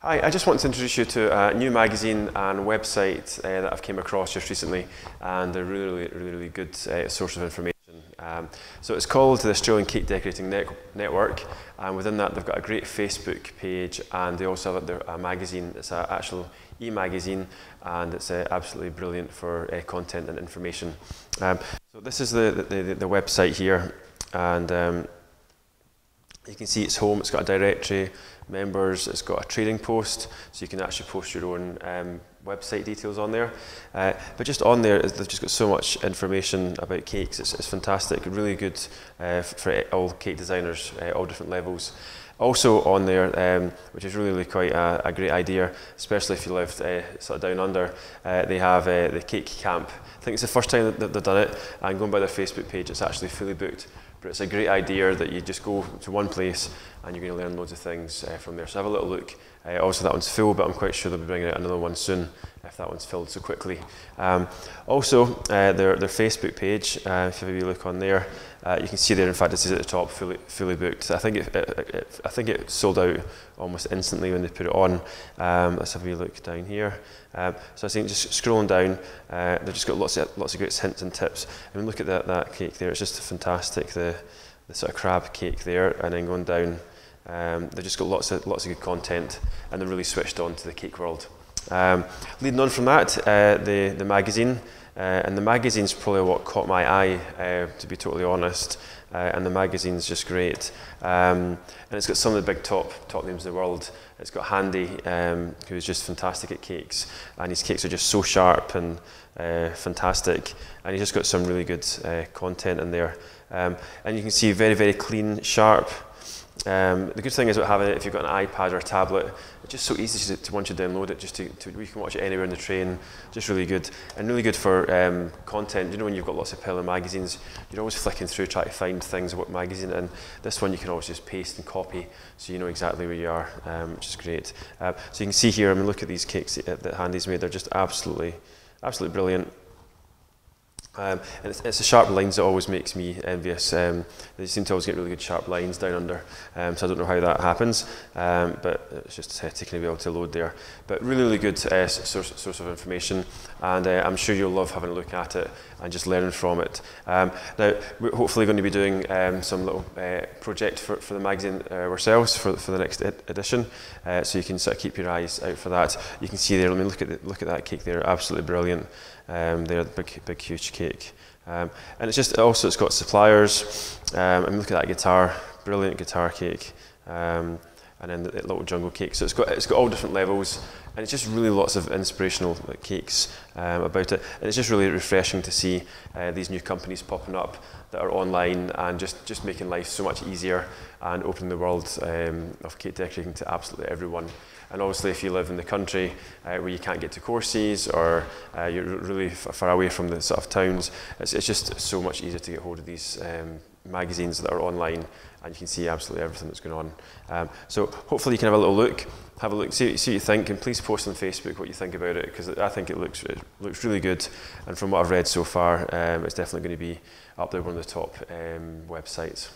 Hi, I just want to introduce you to a new magazine and website uh, that I've came across just recently, and a really, really, really good uh, source of information. Um, so it's called the Australian Cake Decorating Net Network, and within that they've got a great Facebook page, and they also have their, a magazine. It's an actual e-magazine, and it's uh, absolutely brilliant for uh, content and information. Um, so this is the, the, the, the website here, and um, you can see it's home, it's got a directory, members, it's got a trading post, so you can actually post your own um, website details on there. Uh, but just on there, they've just got so much information about cakes, it's, it's fantastic, really good uh, for all cake designers, uh, all different levels. Also on there, um, which is really, really quite a, a, great idea, especially if you lived uh, sort of down under, uh, they have uh, the cake camp. I think it's the first time that they've done it, and going by their Facebook page, it's actually fully booked. But it's a great idea that you just go to one place and you're going to learn loads of things uh, from there. So have a little look. Uh, also, that one's full, but I'm quite sure they'll be bringing out another one soon if that one's filled so quickly. Um, also, uh, their, their Facebook page, uh, if you look on there, uh, you can see there, in fact, it says at the top, fully, fully booked. I think it, it, it, I think it sold out almost instantly when they put it on. Um, let's have a look down here. Um, so I think just scrolling down, uh, they've just got lots of, lots of great hints and tips. I mean, look at that, that cake there, it's just fantastic, the, the sort of crab cake there, and then going down, um, they've just got lots of, lots of good content, and they're really switched on to the cake world. Um, leading on from that, uh, the, the magazine, uh, and the magazine's probably what caught my eye, uh, to be totally honest. Uh, and the magazine's just great. Um, and it's got some of the big top top names in the world. It's got Handy, um, who's just fantastic at cakes, and his cakes are just so sharp and uh, fantastic. And he's just got some really good uh, content in there. Um, and you can see very, very clean, sharp, um, the good thing is about having it if you've got an iPad or a tablet, it's just so easy to, to once you download it, just to, to, you can watch it anywhere in the train, just really good. And really good for um, content, you know when you've got lots of pillar magazines, you're always flicking through trying to find things about magazine and this one you can always just paste and copy so you know exactly where you are, um, which is great. Uh, so you can see here, I mean look at these cakes that, Handy's made, they're just absolutely, absolutely brilliant. Um, and it's, it's, the sharp lines that always makes me envious. Um, they seem to always get really good sharp lines down under, um, so I don't know how that happens, um, but it's just uh, taking a while to load there. But really, really good uh, source, source of information, and uh, I'm sure you'll love having a look at it and just learning from it. Um, now, we're hopefully going to be doing um, some little uh, project for, for the magazine uh, ourselves for, for the next ed edition, uh, so you can sort of keep your eyes out for that. You can see there, let me look at, the, look at that cake there, absolutely brilliant. Um, they're the big, big, huge cake. Um, and it's just also it's got suppliers. Um, and look at that guitar, brilliant guitar cake. Um, and then the, the little jungle cake. So it's got it's got all different levels, and it's just really lots of inspirational cakes um, about it. And it's just really refreshing to see uh, these new companies popping up that are online and just just making life so much easier and opening the world um, of cake decorating to absolutely everyone. And obviously, if you live in the country uh, where you can't get to courses or uh, you're really far away from the sort of towns, it's, it's just so much easier to get hold of these um, magazines that are online and you can see absolutely everything that's going on. Um, so hopefully you can have a little look, have a look, see, see what you think, and please post on Facebook what you think about it because I think it looks it looks really good. And from what I've read so far, um, it's definitely going to be up there one of the top um, websites.